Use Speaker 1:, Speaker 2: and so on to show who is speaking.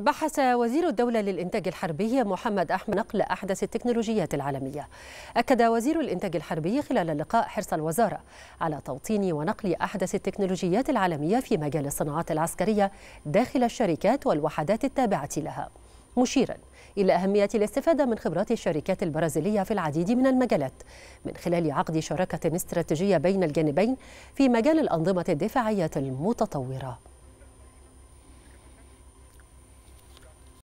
Speaker 1: بحث وزير الدولة للإنتاج الحربي محمد أحمد نقل أحدث التكنولوجيات العالمية. أكد وزير الإنتاج الحربي خلال اللقاء حرص الوزارة على توطين ونقل أحدث التكنولوجيات العالمية في مجال الصناعات العسكرية داخل الشركات والوحدات التابعة لها. مشيرا إلى أهمية الاستفادة من خبرات الشركات البرازيلية في العديد من المجالات من خلال عقد شراكة استراتيجية بين الجانبين في مجال الأنظمة الدفاعية المتطورة.